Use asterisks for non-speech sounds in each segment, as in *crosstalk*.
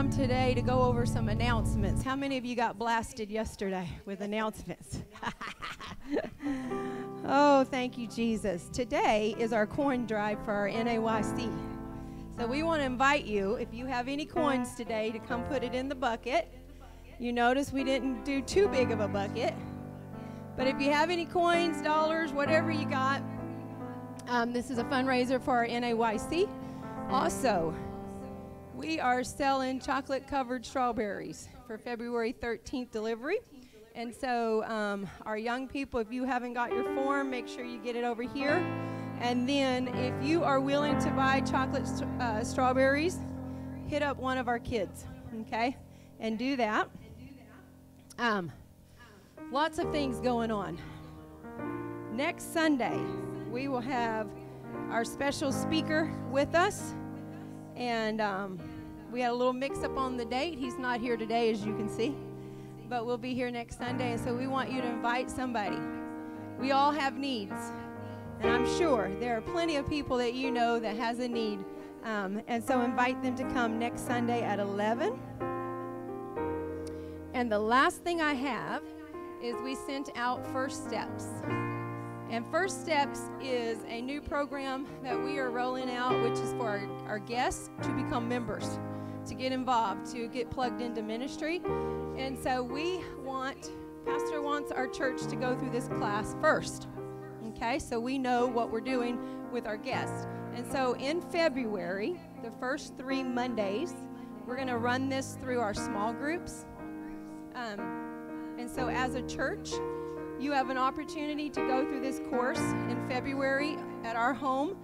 time today to go over some announcements. How many of you got blasted yesterday with announcements? *laughs* oh, thank you, Jesus. Today is our coin drive for our NAYC. So we want to invite you, if you have any coins today, to come put it in the bucket. You notice we didn't do too big of a bucket. But if you have any coins, dollars, whatever you got, um, this is a fundraiser for our NAYC. Also, we are selling chocolate covered strawberries for February 13th delivery. And so, um, our young people, if you haven't got your form, make sure you get it over here. And then, if you are willing to buy chocolate uh, strawberries, hit up one of our kids, okay? And do that. Um, lots of things going on. Next Sunday, we will have our special speaker with us. And um, we had a little mix up on the date. He's not here today, as you can see, but we'll be here next Sunday. And so we want you to invite somebody. We all have needs. And I'm sure there are plenty of people that you know that has a need. Um, and so invite them to come next Sunday at 11. And the last thing I have is we sent out First Steps. And First Steps is a new program that we are rolling out, which is for our, our guests to become members, to get involved, to get plugged into ministry. And so we want, Pastor wants our church to go through this class first. Okay, so we know what we're doing with our guests. And so in February, the first three Mondays, we're going to run this through our small groups. Um, and so as a church, you have an opportunity to go through this course in February at our home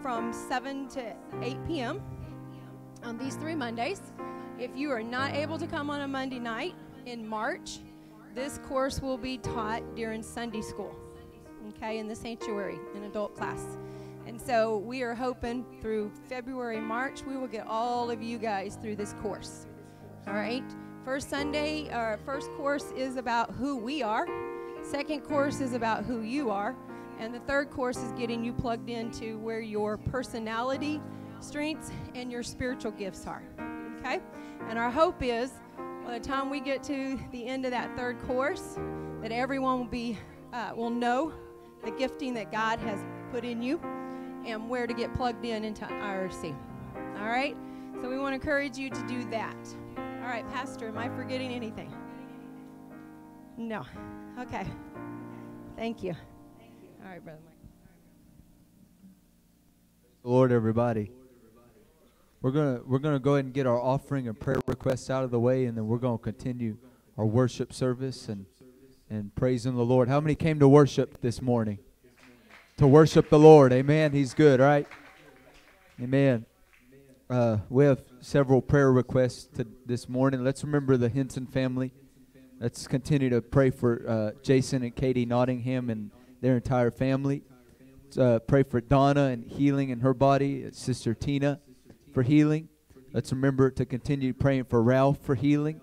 from 7 to 8 p.m. on these three Mondays. If you are not able to come on a Monday night in March, this course will be taught during Sunday school, okay, in the sanctuary in adult class. And so we are hoping through February, March, we will get all of you guys through this course. All right? First Sunday, our first course is about who we are Second course is about who you are. And the third course is getting you plugged into where your personality, strengths, and your spiritual gifts are. Okay? And our hope is by the time we get to the end of that third course, that everyone will be uh, will know the gifting that God has put in you and where to get plugged in into IRC. All right? So we want to encourage you to do that. All right, Pastor, am I forgetting anything? No. Okay. Thank you. All right, Brother Mike. Lord, everybody. We're gonna we're gonna go ahead and get our offering and prayer requests out of the way, and then we're gonna continue our worship service and and praising the Lord. How many came to worship this morning? To worship the Lord. Amen. He's good, right? Amen. Uh, we have several prayer requests to this morning. Let's remember the Henson family. Let's continue to pray for uh, Jason and Katie Nottingham and their entire family. Uh, pray for Donna and healing in her body, Sister Tina for healing. Let's remember to continue praying for Ralph for healing.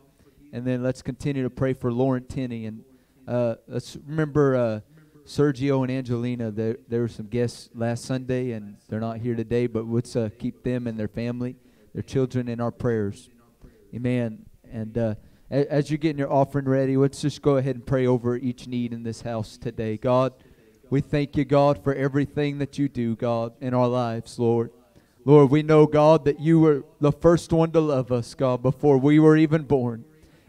And then let's continue to pray for Lauren Tinney. And uh, let's remember uh, Sergio and Angelina. There, there were some guests last Sunday, and they're not here today, but let's uh, keep them and their family, their children in our prayers. Amen. And uh, as you're getting your offering ready, let's just go ahead and pray over each need in this house today. God, we thank you, God, for everything that you do, God, in our lives, Lord. Lord, we know, God, that you were the first one to love us, God, before we were even born.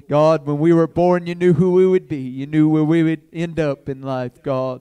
God, when we were born, you knew who we would be. You knew where we would end up in life, God.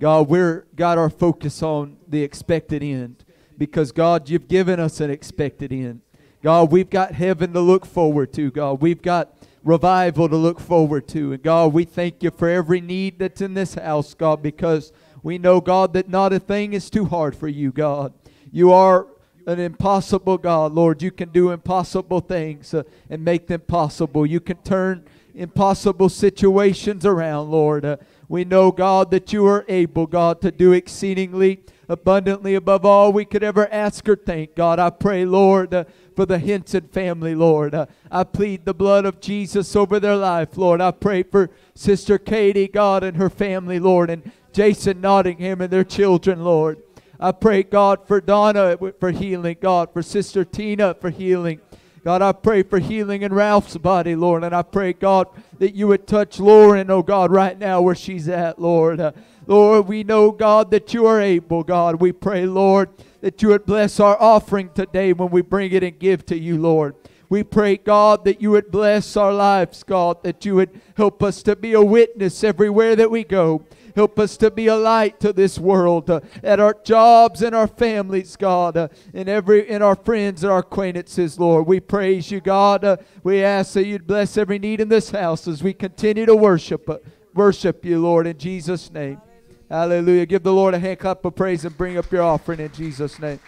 God, we're got our focus on the expected end because, God, you've given us an expected end. God, we've got heaven to look forward to, God. We've got revival to look forward to. And God, we thank you for every need that's in this house, God, because we know, God, that not a thing is too hard for you, God. You are an impossible God, Lord. You can do impossible things uh, and make them possible. You can turn impossible situations around, Lord. Uh, we know, God, that you are able, God, to do exceedingly abundantly above all we could ever ask or think. God, I pray, Lord, uh, for the Henson family, Lord. Uh, I plead the blood of Jesus over their life, Lord. I pray for Sister Katie, God, and her family, Lord, and Jason Nottingham and their children, Lord. I pray, God, for Donna for healing, God, for Sister Tina for healing. God, I pray for healing in Ralph's body, Lord. And I pray, God, that you would touch Lauren, oh God, right now where she's at, Lord. Uh, Lord, we know, God, that you are able, God. We pray, Lord, that you would bless our offering today when we bring it and give to you, Lord. We pray, God, that you would bless our lives, God, that you would help us to be a witness everywhere that we go. Help us to be a light to this world, uh, at our jobs and our families, God, uh, in every in our friends and our acquaintances, Lord. We praise you, God. Uh, we ask that you'd bless every need in this house as we continue to worship, uh, worship you, Lord, in Jesus' name. Hallelujah. Give the Lord a hand clap of praise and bring up your offering in Jesus' name.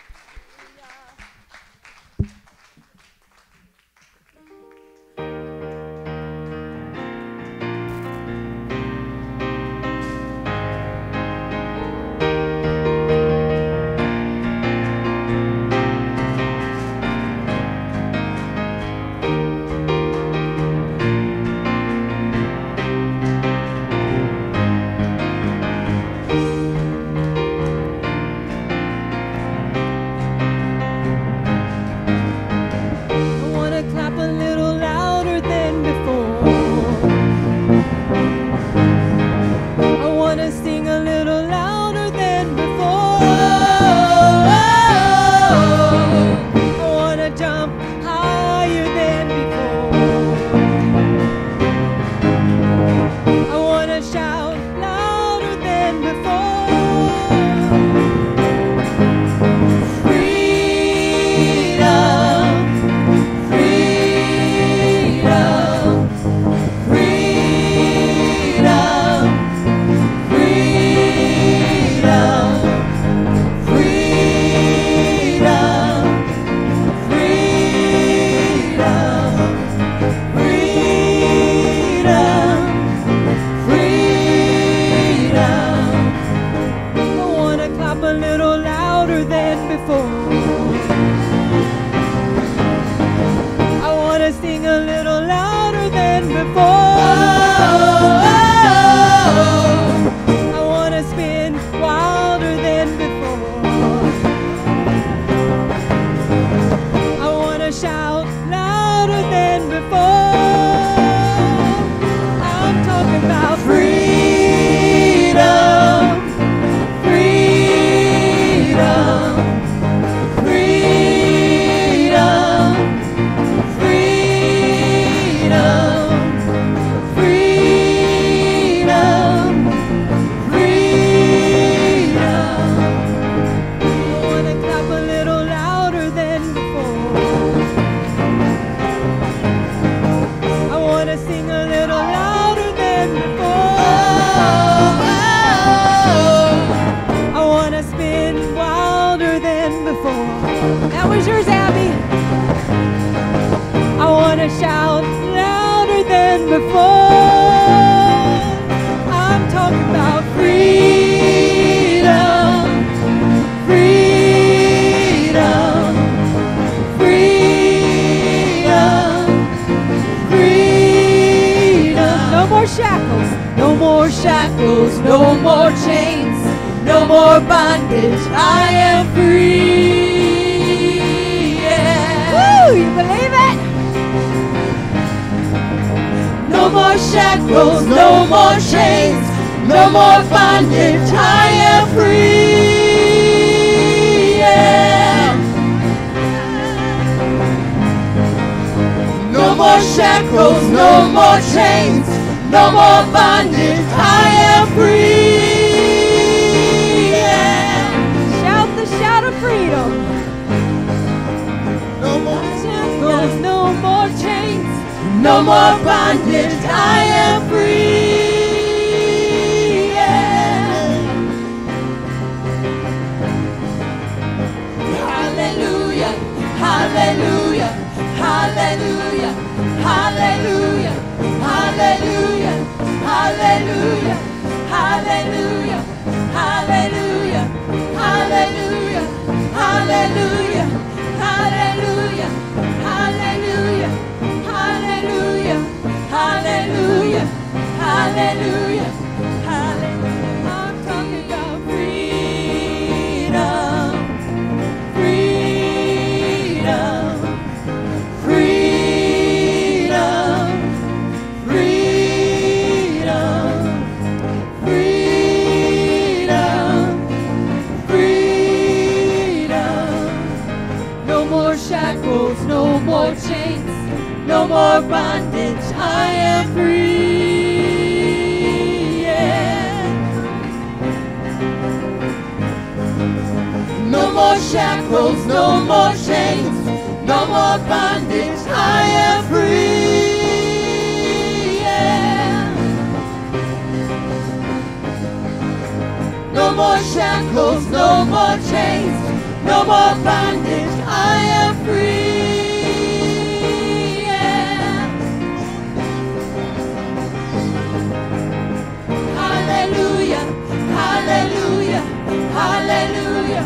No more bondage. I am free. Hallelujah, hallelujah, hallelujah, hallelujah, hallelujah. hallelujah, hallelujah, hallelujah, hallelujah, hallelujah, hallelujah, hallelujah, hallelujah. I'm talking about freedom, freedom, freedom, freedom, freedom, freedom. No more shackles, no more chains, no more bondage. Shackles, no more chains, no more bondage. I am free. Yeah. No more shackles, no more chains, no more bondage. Hallelujah,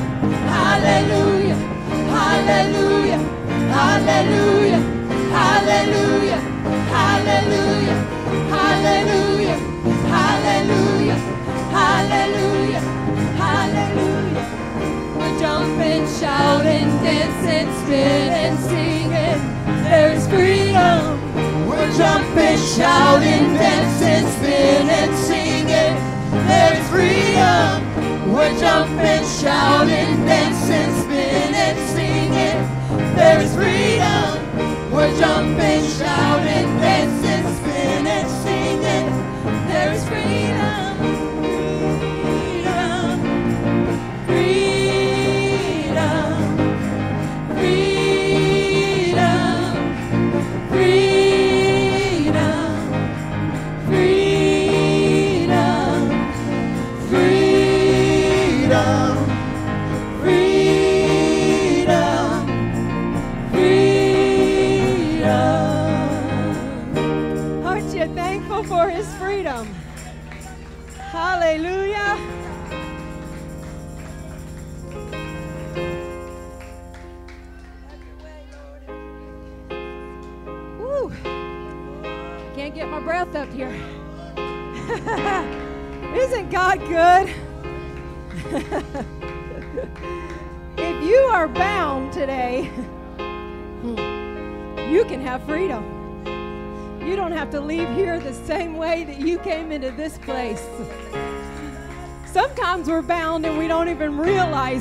hallelujah, hallelujah, hallelujah, hallelujah, hallelujah, hallelujah, hallelujah, hallelujah, hallelujah. We're jumping, shouting, dancing, spinning, singing. There's freedom. We're jumping, shouting, dancing, spinning, singing. There's freedom. We're jumping, shouting, dancing, spinning, singing. There's freedom. We're jumping, shouting,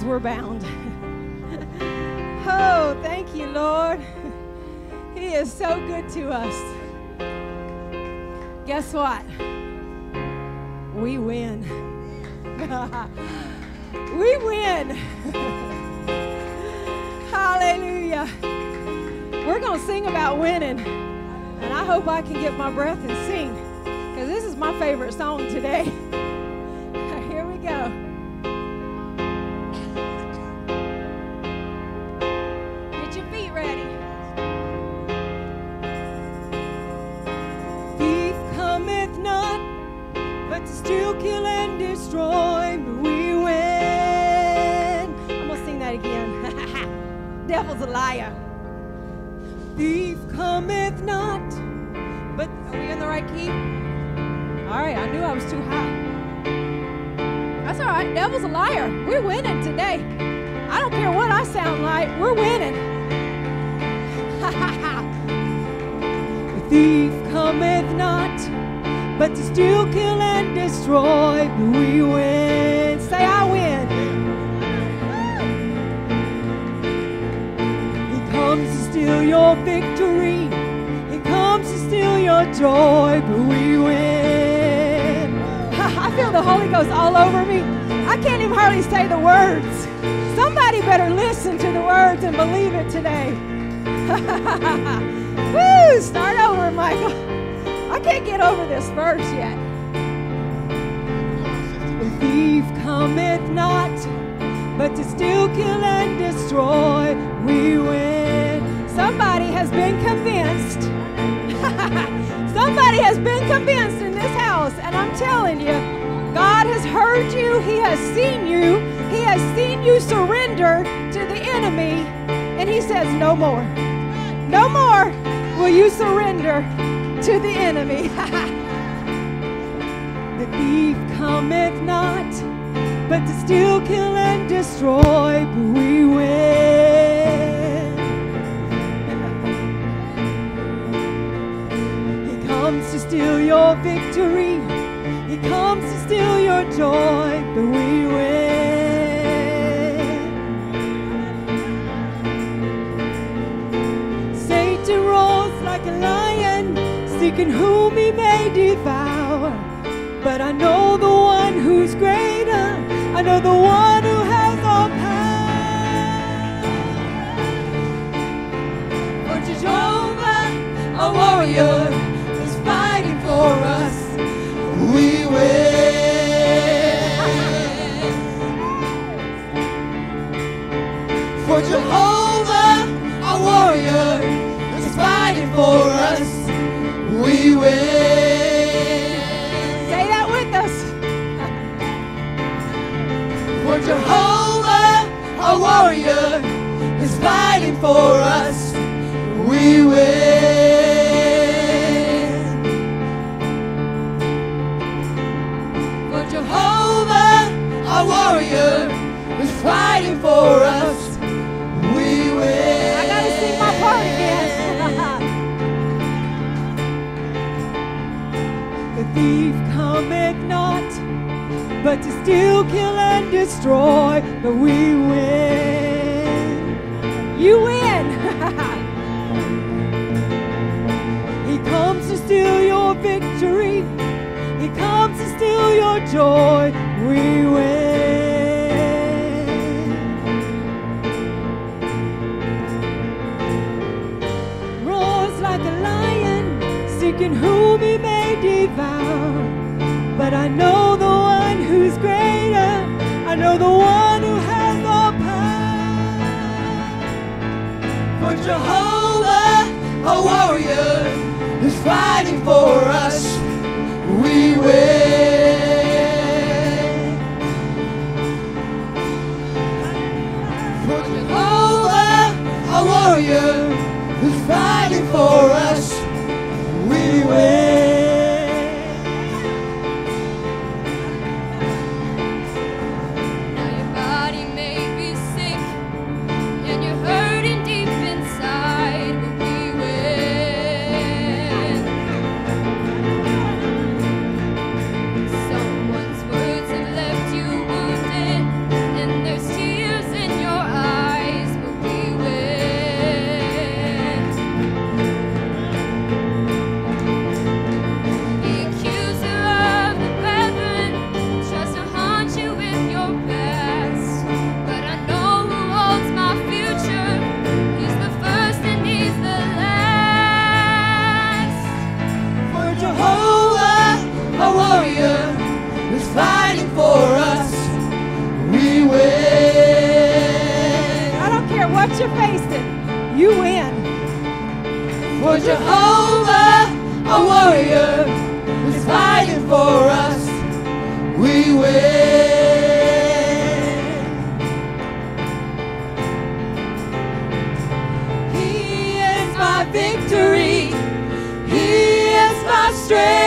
we're bound. *laughs* oh, thank you, Lord. He is so good to us. Guess what? We win. *laughs* we win. *laughs* Hallelujah. We're going to sing about winning. And I hope I can get my breath and sing because this is my favorite song today. Feel the Holy Ghost all over me. I can't even hardly say the words. Somebody better listen to the words and believe it today. *laughs* Woo! Start over, Michael. I can't get over this verse yet. The thief cometh not, but to steal, kill, and destroy. We win. Somebody has been convinced *laughs* Somebody has been convinced in this house, and I'm telling you, God has heard you, He has seen you, He has seen you surrender to the enemy, and He says, No more. No more will you surrender to the enemy. *laughs* the thief cometh not, but to steal, kill, and destroy, but we win. He comes to steal your victory. He comes to steal your joy, but we win. Satan roars like a lion, seeking whom he may devour. But I know the one who's greater. I know the one who has all power. For Jehovah, a warrior, is fighting for us. Jehovah, a warrior, is fighting for us. We win. Say that with us. For Jehovah, a warrior, is fighting for us. We win. For Jehovah, a warrior, is fighting for us. Thief cometh not, but to steal, kill, and destroy. But we win. You win. *laughs* he comes to steal your victory. He comes to steal your joy. We win. Roars like a lion, seeking whom he the one who has all power. For Jehovah, a warrior, is fighting for us. We win. For Jehovah, a warrior, is fighting for us. What you're facing, you win. For Jehovah, a warrior, is fighting for us. We win. He is my victory. He is my strength.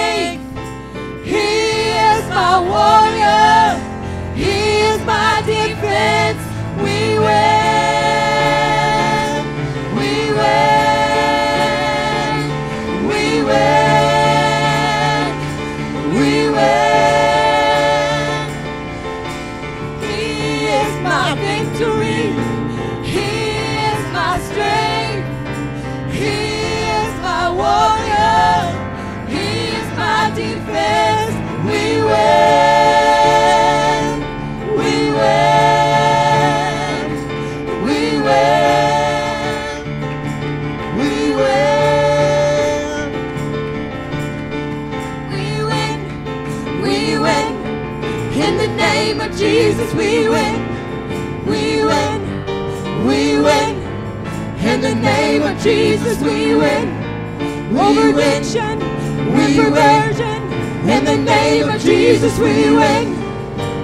Jesus, we win.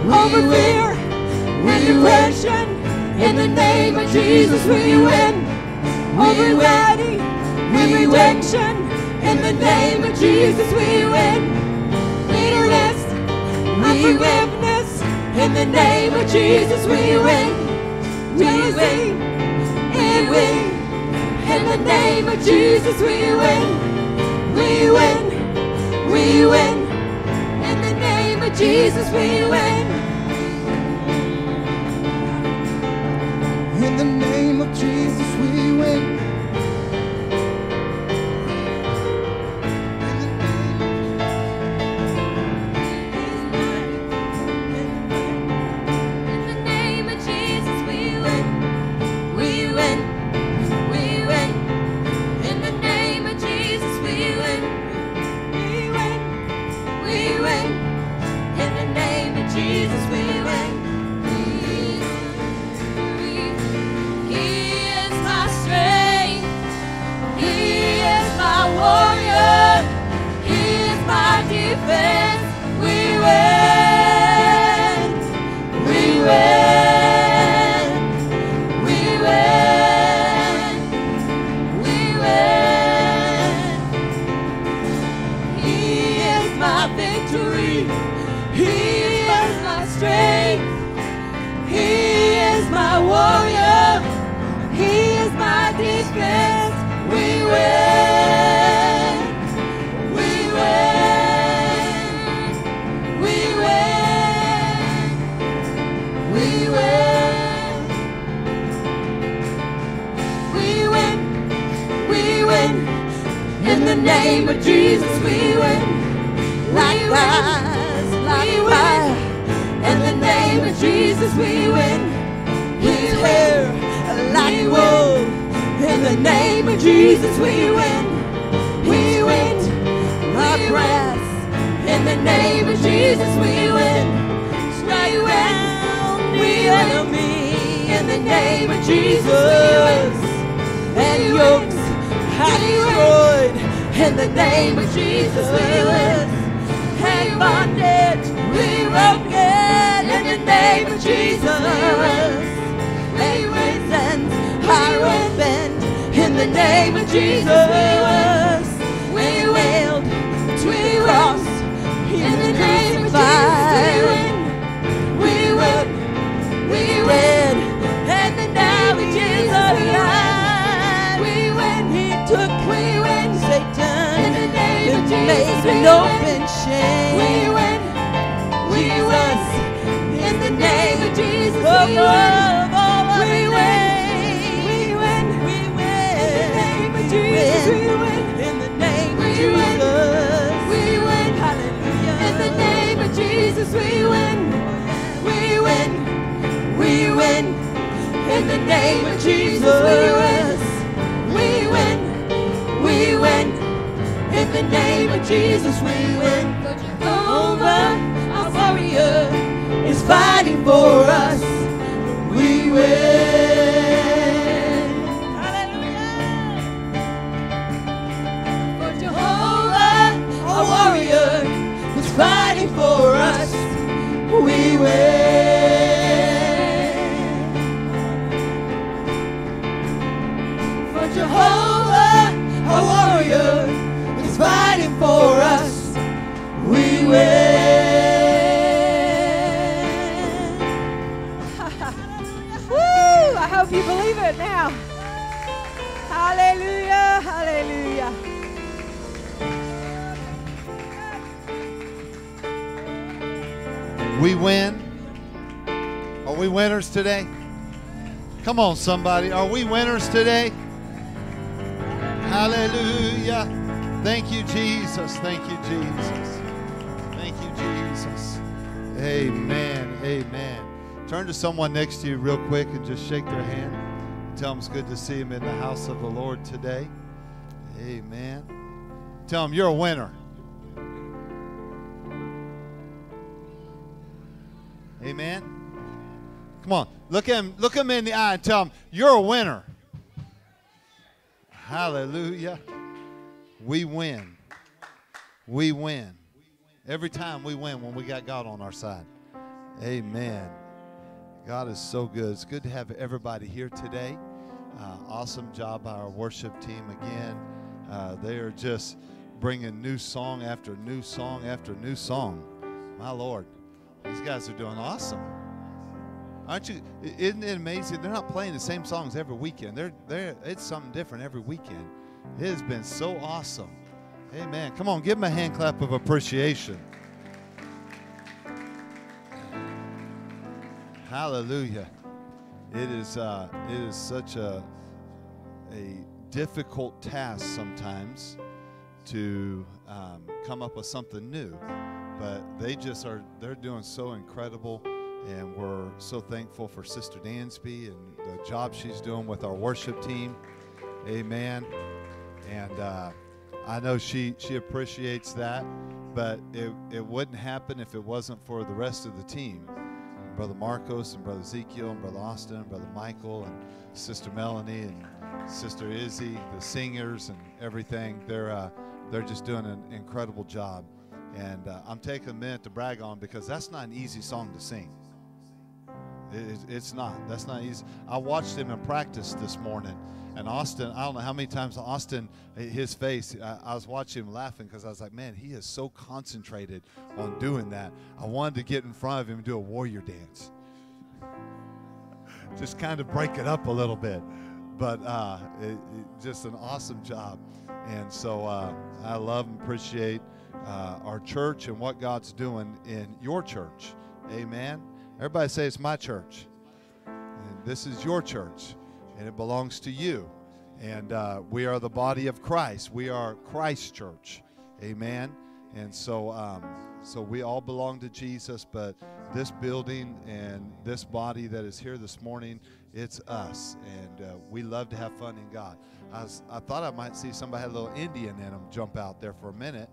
Over fear We and depression. In the name of Jesus, we win. Over win. and We rejection. In the name of Jesus, we win. Bitterness, We unforgiveness. In the name of Jesus, we win. We Jealousy, win. envy. In the name of Jesus, we win. We win. We win. Jesus, we win. In the name of Jesus, we win. Jesus, we win. We tear like wool. In the name of Jesus, we win. We win. Our press. In the name of Jesus, we win. Strike down the enemy. In the name of Jesus, we win. And yokes are destroyed. In the name of Jesus, we win. And bondage, we broken. In the name of Jesus, we win. And iron bend. In the name of Jesus, we wailed to the cross. In the name of Jesus, we win. We win. And the name of Jesus, we win. He took, we win. Satan. In the name of Jesus, open shame. Jesus, we win. We win. We win. We win. In the name of Jesus, we win. In the name of Jesus, we win. Hallelujah. In the name of Jesus, we win. We win. We win. In the name of Jesus, we win. We win. We win. In the name of Jesus, we win. Jehovah, our warrior, is fighting for us. We win. Hallelujah. For Jehovah, our warrior, is fighting for us. We win. For Jehovah, our warrior, is fighting for us. We win. Win. Are we winners today? Come on, somebody. Are we winners today? Hallelujah. Thank you, Jesus. Thank you, Jesus. Thank you, Jesus. Amen. Amen. Turn to someone next to you real quick and just shake their hand. Tell them it's good to see them in the house of the Lord today. Amen. Tell them you're a winner. Amen. Come on, look him, look him in the eye and tell him you're a winner. Hallelujah. We win. We win. Every time we win when we got God on our side. Amen. God is so good. It's good to have everybody here today. Uh, awesome job by our worship team again. Uh, they are just bringing new song after new song after new song. My Lord, these guys are doing awesome. Aren't you? Isn't it amazing? They're not playing the same songs every weekend. They're, they're, it's something different every weekend. It has been so awesome. Amen. Come on, give them a hand clap of appreciation. Hallelujah. It is uh, it is such a a difficult task sometimes to um, come up with something new, but they just are they're doing so incredible, and we're so thankful for Sister Dansby and the job she's doing with our worship team. Amen. And uh, I know she she appreciates that, but it it wouldn't happen if it wasn't for the rest of the team. Brother Marcos and Brother Ezekiel and Brother Austin and Brother Michael and Sister Melanie and Sister Izzy, the singers and everything. They're uh, they're just doing an incredible job, and uh, I'm taking a minute to brag on because that's not an easy song to sing. It- it- it's not. That's not easy. I watched him in practice this morning, and Austin. I don't know how many times Austin, his face. I, I was watching him laughing because I was like, man, he is so concentrated on doing that. I wanted to get in front of him and do a warrior dance, *laughs* just kind of break it up a little bit. But uh, it, it- just an awesome job, and so uh, I love and appreciate uh, our church and what God's doing in your church. Amen. Everybody say it's my church. And this is your church, and it belongs to you. And uh, we are the body of Christ. We are Christ Church. Amen. And so, um, so we all belong to Jesus, but this building and this body that is here this morning, it's us. And uh, we love to have fun in God. I, was, I thought I might see somebody had a little Indian in them jump out there for a minute.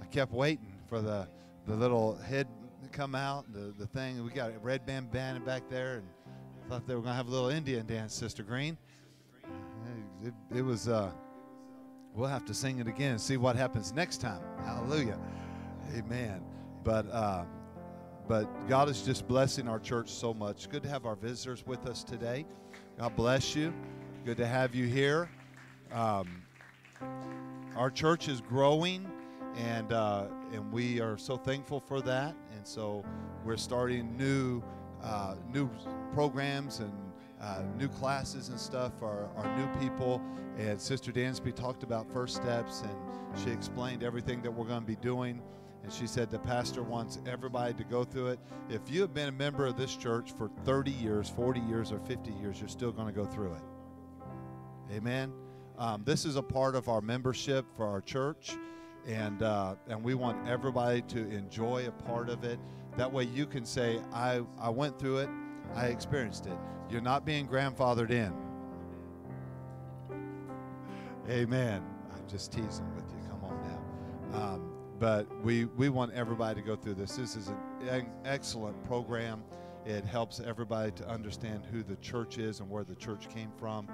I kept waiting for the, the little head to come out, the, the thing. We got a red band band back there, and I thought they were going to have a little Indian dance, Sister Green. It, it was, uh, we'll have to sing it again and see what happens next time. Hallelujah. Amen. But, uh, but God is just blessing our church so much. Good to have our visitors with us today. God bless you. Good to have you here. Um, our church is growing, and uh, and we are so thankful for that. And so we're starting new uh, new programs and uh, new classes and stuff for our, new people. And Sister Dansby talked about first steps, and she explained everything that we're going to be doing. And she said the pastor wants everybody to go through it. If you have been a member of this church for 30 years, 40 years, or 50 years, you're still going to go through it. Amen. Um, this is a part of our membership for our church, and uh, and we want everybody to enjoy a part of it. That way, you can say, "I I went through it, I experienced it." You're not being grandfathered in. Amen. I'm just teasing with you. Come on now. Um, but we we want everybody to go through this. This is an excellent program. It helps everybody to understand who the church is and where the church came from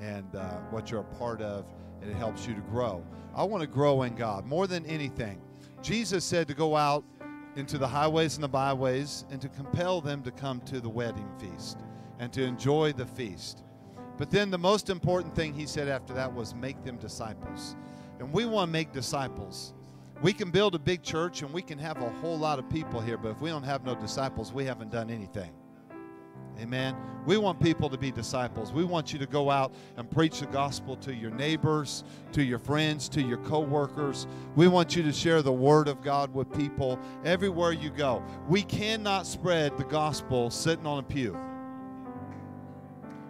and uh, what you're a part of, and it helps you to grow. I want to grow in God more than anything. Jesus said to go out into the highways and the byways and to compel them to come to the wedding feast and to enjoy the feast. But then the most important thing he said after that was make them disciples. And we want to make disciples. We can build a big church and we can have a whole lot of people here, but if we don't have no disciples, we haven't done anything. Amen. We want people to be disciples. We want you to go out and preach the gospel to your neighbors, to your friends, to your coworkers. We want you to share the word of God with people everywhere you go. We cannot spread the gospel sitting on a pew.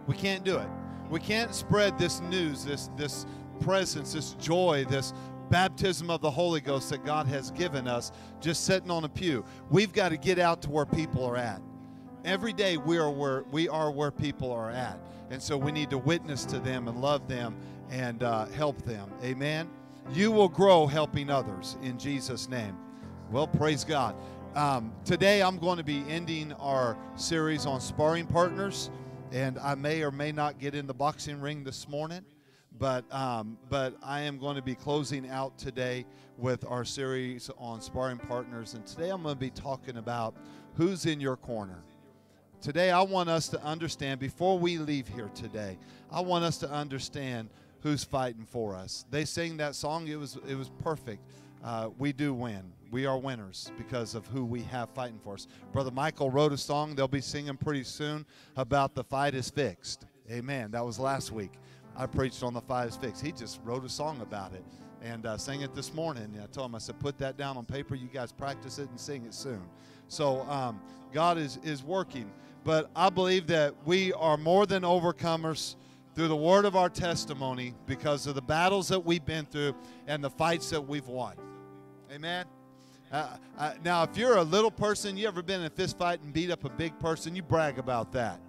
We can't do it. We can't spread this news, this this presence, this joy, this baptism of the Holy Ghost that God has given us just sitting on a pew. We've got to get out to where people are at. Every day we are where we are where people are at, and so we need to witness to them and love them and uh, help them. Amen. You will grow helping others in Jesus' name. Well, praise God. Um, today I'm going to be ending our series on sparring partners, and I may or may not get in the boxing ring this morning, But um, but I am going to be closing out today with our series on sparring partners, and today I'm going to be talking about who's in your corner. Today, I want us to understand before we leave here today. I want us to understand who's fighting for us. They sing that song; it was it was perfect. Uh, we do win. We are winners because of who we have fighting for us. Brother Michael wrote a song. They'll be singing pretty soon about the fight is fixed. Amen. That was last week. I preached on the fight is fixed. He just wrote a song about it and uh, sang it this morning. And I told him, I said, put that down on paper. You guys practice it and sing it soon. So um, God is is working. But I believe that we are more than overcomers through the word of our testimony because of the battles that we've been through and the fights that we've won. Amen. Uh, uh, now, if you're a little person, you ever been in a fist fight and beat up a big person, you brag about that.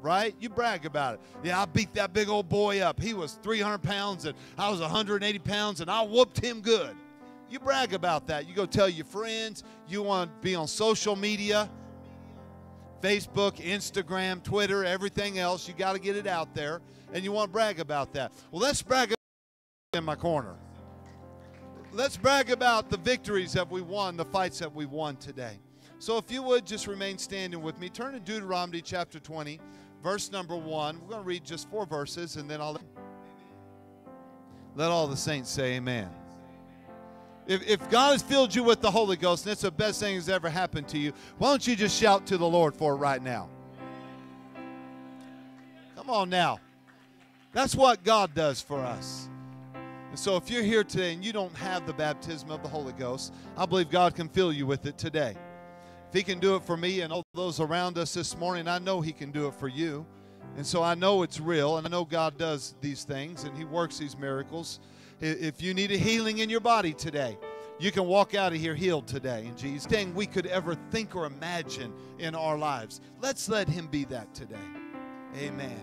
Right? You brag about it. Yeah, I beat that big old boy up. He was 300 pounds and I was 180 pounds and I whooped him good. You brag about that. You go tell your friends. You want to be on social media Facebook, Instagram, Twitter, everything else. You got to get it out there and you want to brag about that. Well, let's brag in my corner let's brag about the victories that we won, the fights that we won today. So if you would just remain standing with me, turn to Deuteronomy chapter 20, verse number 1. We're going to read just four verses and then I'll let all the saints say amen. If, if God has filled you with the Holy Ghost and it's the best thing that's ever happened to you, why don't you just shout to the Lord for it right now? Come on now. That's what God does for us. And so, if you're here today and you don't have the baptism of the Holy Ghost, I believe God can fill you with it today. If He can do it for me and all those around us this morning, I know He can do it for you. And so, I know it's real, and I know God does these things and He works these miracles. If you need a healing in your body today, you can walk out of here healed today in Jesus. Thing we could ever think or imagine in our lives. Let's let Him be that today. Amen.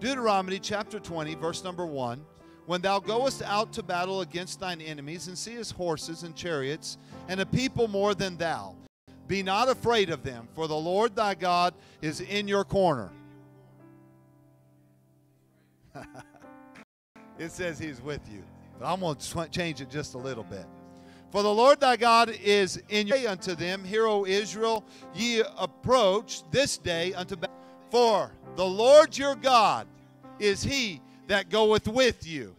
Deuteronomy chapter 20, verse number 1. When thou goest out to battle against thine enemies, and seest horses and chariots, and a people more than thou, be not afraid of them, for the Lord thy God is in your corner. *laughs* it says he's with you. But I'm going to change it just a little bit. For the Lord thy God is in your unto them, Hear, O Israel, ye approach this day unto battle. For the Lord your God is he that goeth with you.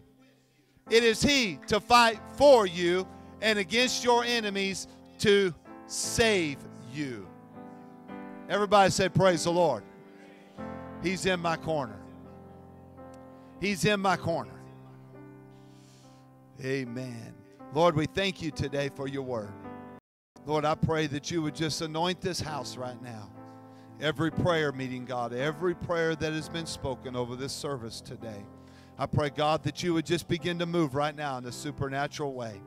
It is he to fight for you and against your enemies to save you. Everybody say, Praise the Lord. He's in my corner. He's in my corner. Amen. Lord, we thank you today for your word. Lord, I pray that you would just anoint this house right now. Every prayer meeting, God, every prayer that has been spoken over this service today. I pray, God, that you would just begin to move right now in a supernatural way.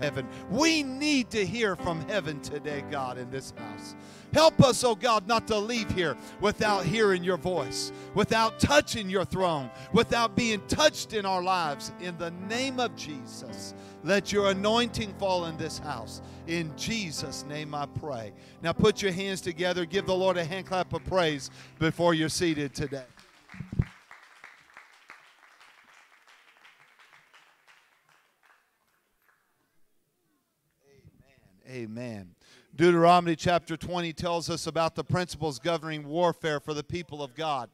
Heaven, we need to hear from heaven today, God, in this house. Help us, oh God, not to leave here without hearing your voice, without touching your throne, without being touched in our lives. In the name of Jesus, let your anointing fall in this house. In Jesus' name I pray. Now put your hands together. Give the Lord a hand clap of praise before you're seated today. Amen. Deuteronomy chapter 20 tells us about the principles governing warfare for the people of God.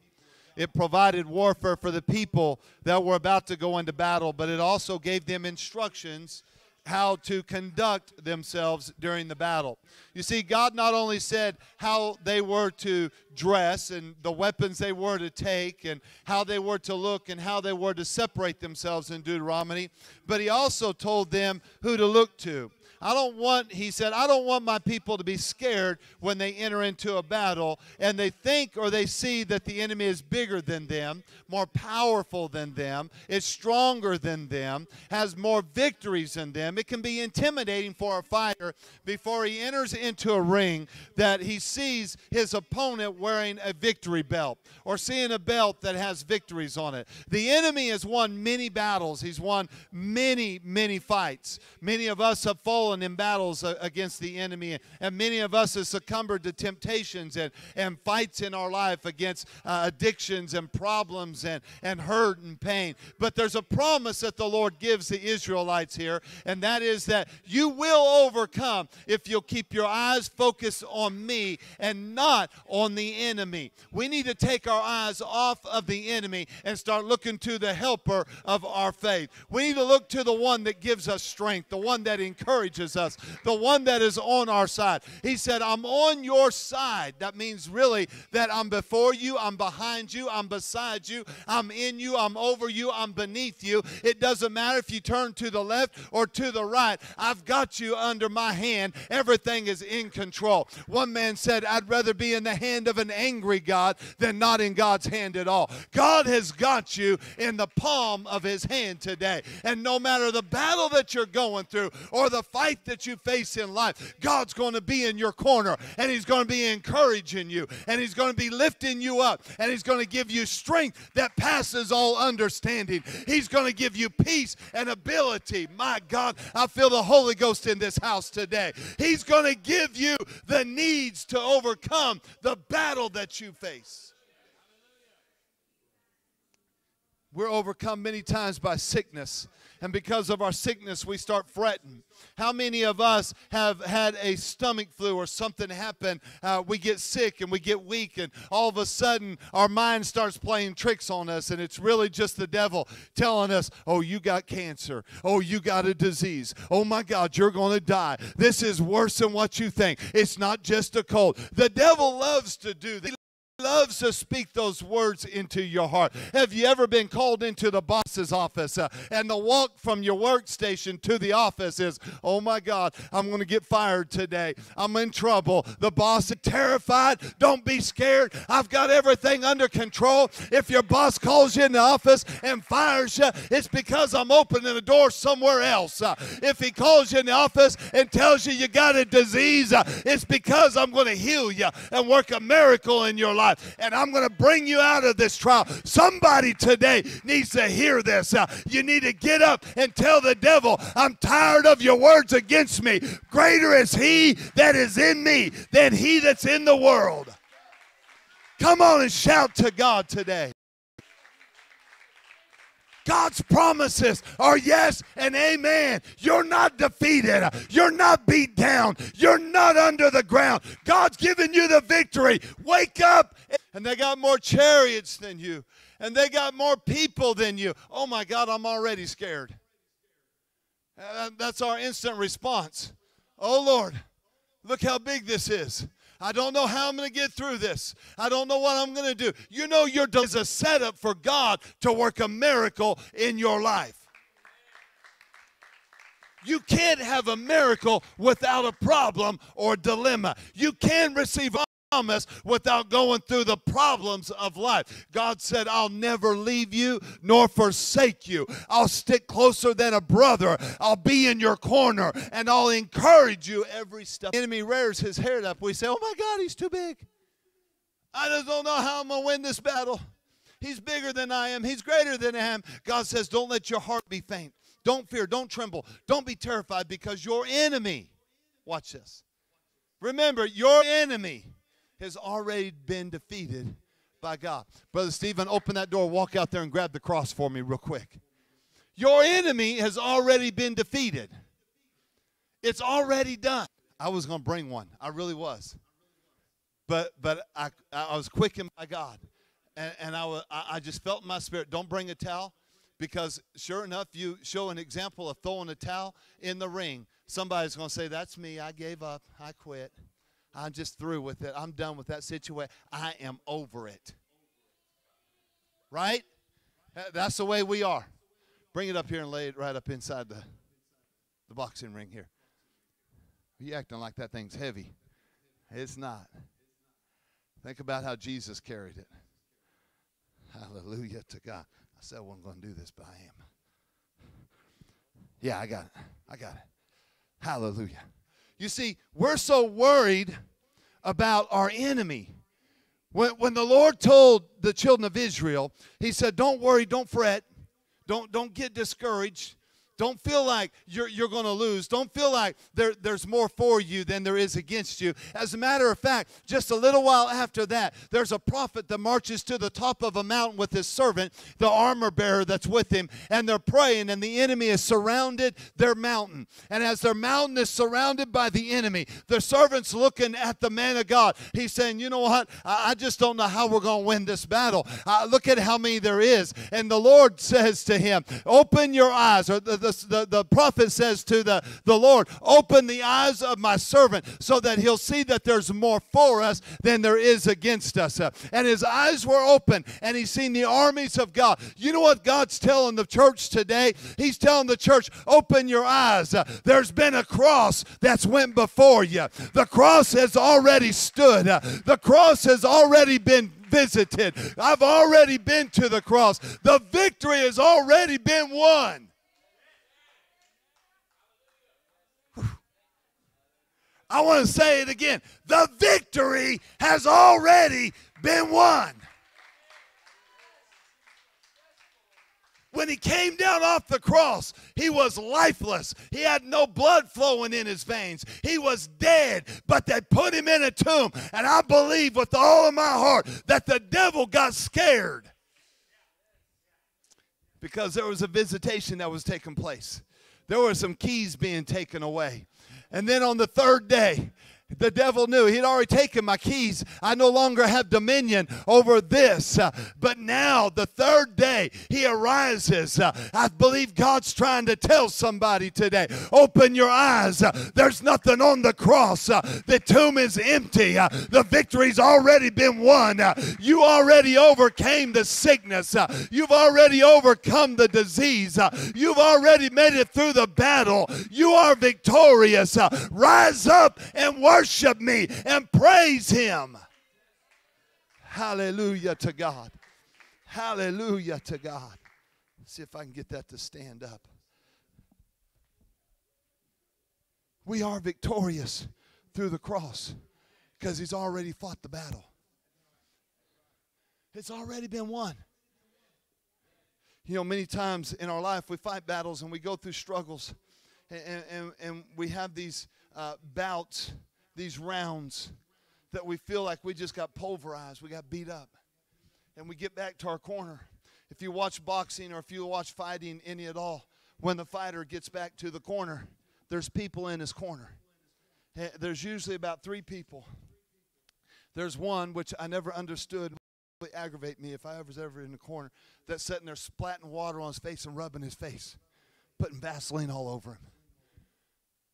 It provided warfare for the people that were about to go into battle, but it also gave them instructions how to conduct themselves during the battle. You see, God not only said how they were to dress and the weapons they were to take and how they were to look and how they were to separate themselves in Deuteronomy, but He also told them who to look to. I don't want, he said, I don't want my people to be scared when they enter into a battle and they think or they see that the enemy is bigger than them, more powerful than them, is stronger than them, has more victories than them. It can be intimidating for a fighter before he enters into a ring that he sees his opponent wearing a victory belt or seeing a belt that has victories on it. The enemy has won many battles, he's won many, many fights. Many of us have fallen in battles against the enemy, and many of us have succumbed to temptations and, and fights in our life against uh, addictions and problems and, and hurt and pain. But there's a promise that the Lord gives the Israelites here, and that is that you will overcome if you'll keep your eyes focused on me and not on the enemy. We need to take our eyes off of the enemy and start looking to the helper of our faith. We need to look to the one that gives us strength, the one that encourages us, the one that is on our side. He said, I'm on your side. That means really that I'm before you, I'm behind you, I'm beside you, I'm in you, I'm over you, I'm beneath you. It doesn't matter if you turn to the left or to the right. I've got you under my hand. Everything is in control. One man said, I'd rather be in the hand of an angry God than not in God's hand at all. God has got you in the palm of his hand today. And no matter the battle that you're going through or the fight that you face in life, God's going to be in your corner and he's going to be encouraging you and he's going to be lifting you up and he's going to give you strength that passes all understanding. He's going to give you peace and ability. My God, I feel the Holy Ghost in this house today. He's going to give you the needs to overcome the battle that you face. We're overcome many times by sickness. And because of our sickness, we start fretting. How many of us have had a stomach flu or something happen? Uh, we get sick and we get weak, and all of a sudden our mind starts playing tricks on us, and it's really just the devil telling us, Oh, you got cancer. Oh, you got a disease. Oh, my God, you're going to die. This is worse than what you think. It's not just a cold. The devil loves to do this loves to speak those words into your heart. Have you ever been called into the boss's office uh, and the walk from your workstation to the office is, oh my God, I'm going to get fired today. I'm in trouble. The boss is terrified. Don't be scared. I've got everything under control. If your boss calls you in the office and fires you, it's because I'm opening a door somewhere else. Uh, if he calls you in the office and tells you you got a disease, uh, it's because I'm going to heal you and work a miracle in your life and I'm going to bring you out of this trial. Somebody today needs to hear this. Uh, you need to get up and tell the devil, I'm tired of your words against me. Greater is he that is in me than he that's in the world. Come on and shout to God today. God's promises are yes and amen. You're not defeated. You're not beat down. You're not under the ground. God's given you the victory. Wake up. And they got more chariots than you, and they got more people than you. Oh my God, I'm already scared. Uh, That's our instant response. Oh Lord, look how big this is. I don't know how I'm going to get through this. I don't know what I'm going to do. You know, your is a setup for God to work a miracle in your life. You can't have a miracle without a problem or dilemma. You can receive promise without going through the problems of life. God said, I'll never leave you nor forsake you. I'll stick closer than a brother. I'll be in your corner and I'll encourage you every step. The enemy rears his head up. We say, Oh my God, he's too big. I just don't know how I'm going to win this battle. He's bigger than I am. He's greater than I am. God says, Don't let your heart be faint. Don't fear. Don't tremble. Don't be terrified because your enemy, watch this. Remember, your enemy has already been defeated by God. Brother Stephen, open that door, walk out there and grab the cross for me, real quick. Your enemy has already been defeated, it's already done. I was going to bring one, I really was. But, but I, I was quickened by God. And, and I, wa- I I just felt in my spirit, don't bring a towel because sure enough, you show an example of throwing a towel in the ring. Somebody's going to say, That's me. I gave up. I quit. I'm just through with it. I'm done with that situation. I am over it. Right? That's the way we are. Bring it up here and lay it right up inside the, the boxing ring here. You acting like that thing's heavy. It's not. Think about how Jesus carried it. Hallelujah to God. I said I wasn't going to do this, but I am. Yeah, I got it. I got it. Hallelujah. You see, we're so worried about our enemy. When, when the Lord told the children of Israel, He said, Don't worry, don't fret, don't, don't get discouraged. Don't feel like you're, you're going to lose. Don't feel like there, there's more for you than there is against you. As a matter of fact, just a little while after that, there's a prophet that marches to the top of a mountain with his servant, the armor bearer that's with him, and they're praying, and the enemy has surrounded their mountain. And as their mountain is surrounded by the enemy, the servant's looking at the man of God. He's saying, You know what? I, I just don't know how we're going to win this battle. Uh, look at how many there is. And the Lord says to him, Open your eyes, or the, the, the prophet says to the, the Lord, Open the eyes of my servant so that he'll see that there's more for us than there is against us. And his eyes were open and he's seen the armies of God. You know what God's telling the church today? He's telling the church, Open your eyes. There's been a cross that's went before you. The cross has already stood. The cross has already been visited. I've already been to the cross. The victory has already been won. I want to say it again. The victory has already been won. When he came down off the cross, he was lifeless. He had no blood flowing in his veins. He was dead, but they put him in a tomb. And I believe with all of my heart that the devil got scared because there was a visitation that was taking place. There were some keys being taken away. And then on the third day, the devil knew he'd already taken my keys. I no longer have dominion over this. Uh, but now, the third day, he arises. Uh, I believe God's trying to tell somebody today open your eyes. Uh, there's nothing on the cross. The tomb is empty. The victory's already been won. You already overcame the sickness. you've already overcome the disease. you've already made it through the battle. You are victorious. rise up and work worship me and praise him. Hallelujah to God. Hallelujah to God. see if I can get that to stand up. We are victorious through the cross because he's already fought the battle. It's already been won. You know, many times in our life we fight battles and we go through struggles and, and, and we have these uh, bouts these rounds that we feel like we just got pulverized, we got beat up, and we get back to our corner. If you watch boxing or if you watch fighting any at all, when the fighter gets back to the corner, there's people in his corner. Eh, there's usually about three people. There's one which I never understood really aggravate me if I was ever in the corner that's sitting there splatting water on his face and rubbing his face, putting Vaseline all over him.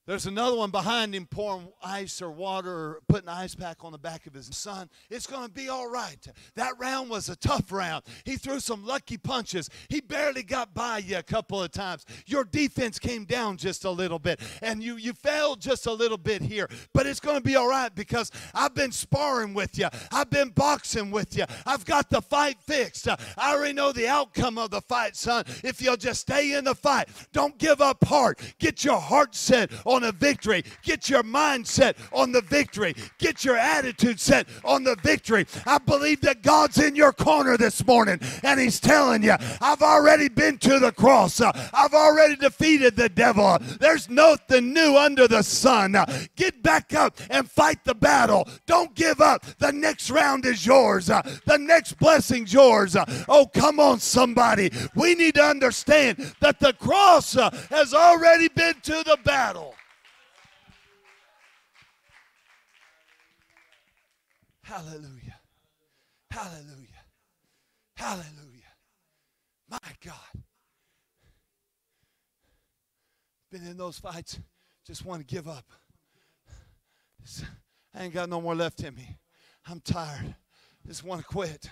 There's another one behind him pouring ice or water or putting an ice pack on the back of his son. It's going to be all right. That round was a tough round. He threw some lucky punches. He barely got by you a couple of times. Your defense came down just a little bit and you, you failed just a little bit here. But it's going to be all right because I've been sparring with you. I've been boxing with you. I've got the fight fixed. I already know the outcome of the fight, son. If you'll just stay in the fight, don't give up heart. Get your heart set on a victory. Get your mindset on the victory. Get your attitude set on the victory. I believe that God's in your corner this morning and He's telling you, I've already been to the cross. I've already defeated the devil. There's nothing new under the sun. Get back up and fight the battle. Don't give up. The next round is yours. The next blessing's yours. Oh, come on, somebody. We need to understand that the cross has already been to the battle. Hallelujah. Hallelujah. Hallelujah. My God. Been in those fights, just want to give up. I ain't got no more left in me. I'm tired. Just want to quit.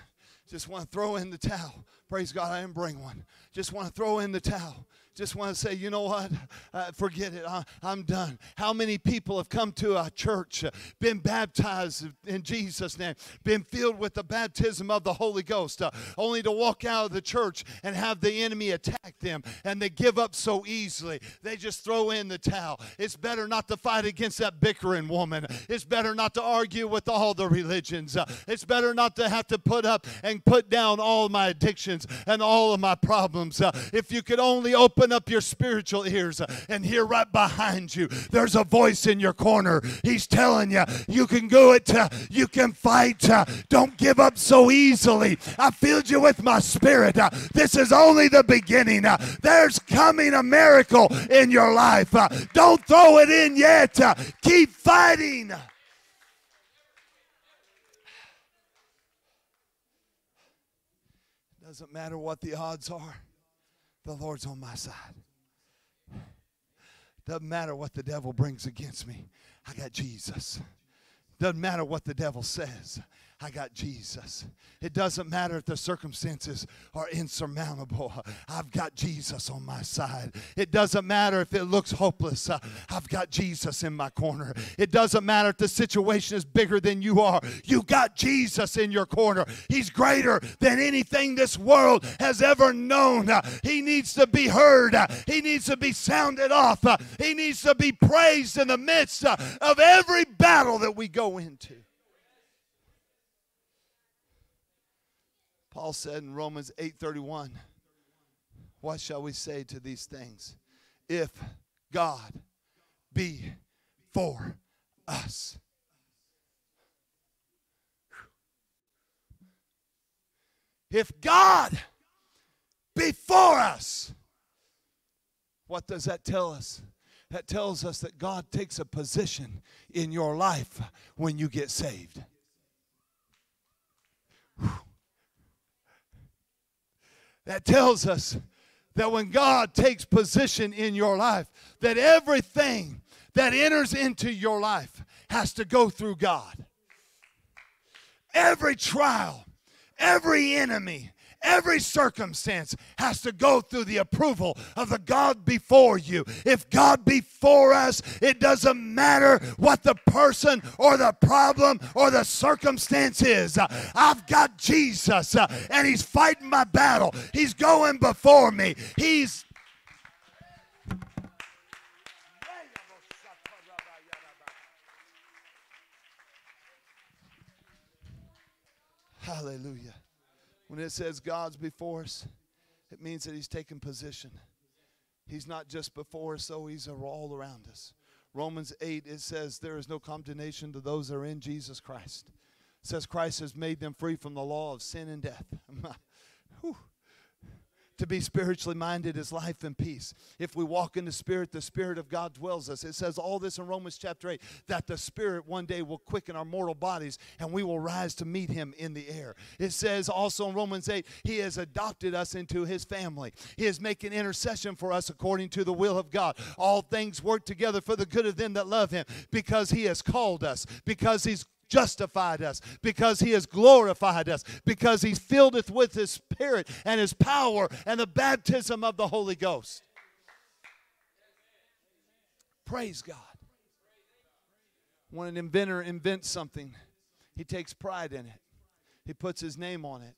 Just want to throw in the towel. Praise God, I didn't bring one. Just want to throw in the towel. Just want to say, you know what? Uh, forget it. I, I'm done. How many people have come to our church, uh, been baptized in Jesus' name, been filled with the baptism of the Holy Ghost, uh, only to walk out of the church and have the enemy attack them and they give up so easily? They just throw in the towel. It's better not to fight against that bickering woman. It's better not to argue with all the religions. Uh, it's better not to have to put up and put down all my addictions and all of my problems. Uh, if you could only open up your spiritual ears and hear right behind you, there's a voice in your corner. He's telling you, you can do it. uh, You can fight. uh, Don't give up so easily. I filled you with my spirit. Uh, This is only the beginning. There's coming a miracle in your life. Don't throw it in yet. Keep fighting. Doesn't matter what the odds are, the Lord's on my side. Doesn't matter what the devil brings against me, I got Jesus. Doesn't matter what the devil says. I got Jesus. It doesn't matter if the circumstances are insurmountable. I've got Jesus on my side. It doesn't matter if it looks hopeless. I've got Jesus in my corner. It doesn't matter if the situation is bigger than you are. You got Jesus in your corner. He's greater than anything this world has ever known. He needs to be heard. He needs to be sounded off. He needs to be praised in the midst of every battle that we go into. Paul said in Romans 8:31, what shall we say to these things? If God be for us. If God be for us, what does that tell us? That tells us that God takes a position in your life when you get saved. That tells us that when God takes position in your life, that everything that enters into your life has to go through God. Every trial, every enemy, every circumstance has to go through the approval of the God before you. If God be for us, it doesn't matter what the person or the problem or the circumstance is. I've got Jesus uh, and He's fighting my battle. He's going before me. He's Hallelujah. When it says God's before us, it means that He's taken position. He's not just before us, though, He's all around us. Romans 8, it says, There is no condemnation to those that are in Jesus Christ. It says, Christ has made them free from the law of sin and death. *laughs* Whew. To be spiritually minded is life and peace. If we walk in the Spirit, the Spirit of God dwells us. It says all this in Romans chapter 8 that the Spirit one day will quicken our mortal bodies and we will rise to meet Him in the air. It says also in Romans 8, He has adopted us into His family. He is making intercession for us according to the will of God. All things work together for the good of them that love Him because He has called us, because He's justified us, because he has glorified us, because he's filled us with his spirit and his power and the baptism of the Holy Ghost. Praise God. When an inventor invents something, he takes pride in it. He puts his name on it.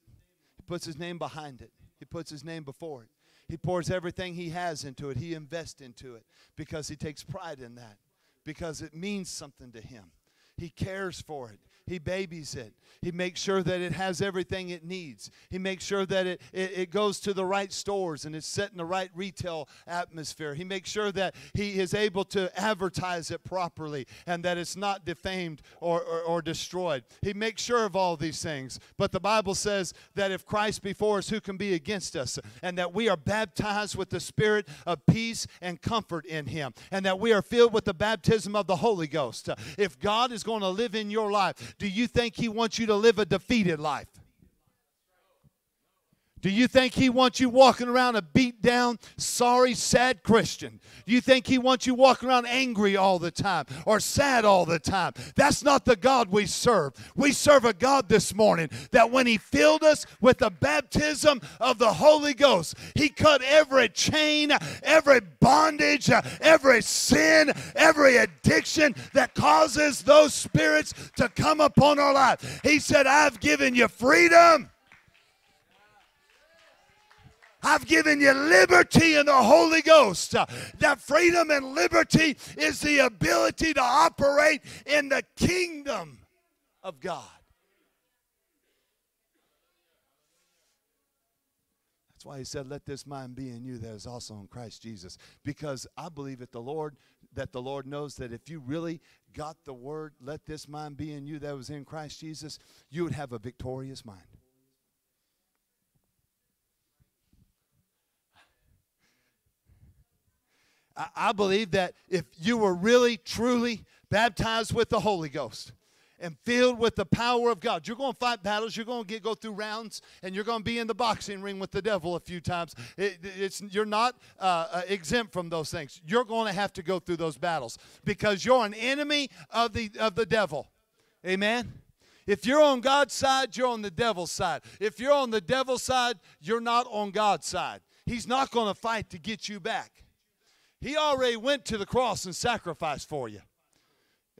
He puts his name behind it. He puts his name before it. He pours everything he has into it. He invests into it because he takes pride in that, because it means something to him. He cares for it. He babies it. He makes sure that it has everything it needs. He makes sure that it, it, it goes to the right stores and it's set in the right retail atmosphere. He makes sure that he is able to advertise it properly and that it's not defamed or, or, or destroyed. He makes sure of all these things. But the Bible says that if Christ be for us, who can be against us? And that we are baptized with the spirit of peace and comfort in him. And that we are filled with the baptism of the Holy Ghost. If God is going to live in your life, do you think he wants you to live a defeated life? Do you think he wants you walking around a beat down, sorry, sad Christian? Do you think he wants you walking around angry all the time or sad all the time? That's not the God we serve. We serve a God this morning that when he filled us with the baptism of the Holy Ghost, he cut every chain, every bondage, every sin, every addiction that causes those spirits to come upon our life. He said, I've given you freedom. I've given you liberty in the Holy Ghost. That freedom and liberty is the ability to operate in the kingdom of God. That's why he said, Let this mind be in you that is also in Christ Jesus. Because I believe that the Lord that the Lord knows that if you really got the word, let this mind be in you that was in Christ Jesus, you would have a victorious mind. I, believe that if you were really, truly baptized with the Holy Ghost and filled with the power of God, you're going to fight battles, you're going to get, go through rounds, and you're going to be in the boxing ring with the devil a few times. It, it's, you're not uh, uh, exempt from those things. You're going to have to go through those battles because you're an enemy of the, of the devil. Amen? If you're on God's side, you're on the devil's side. If you're on the devil's side, you're not on God's side. He's not going to fight to get you back. He already went to the cross and sacrificed for you.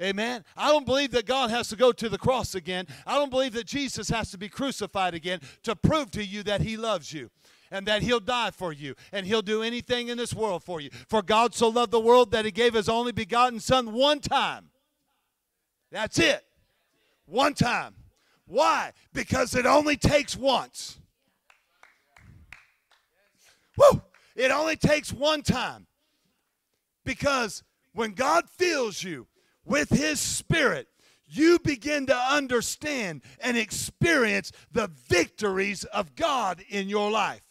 Amen. I don't believe that God has to go to the cross again. I don't believe that Jesus has to be crucified again to prove to you that He loves you and that He'll die for you and He'll do anything in this world for you. For God so loved the world that He gave His only begotten Son one time. That's it. One time. Why? Because it only takes once. Woo! It only takes one time. Because when God fills you with His Spirit, you begin to understand and experience the victories of God in your life.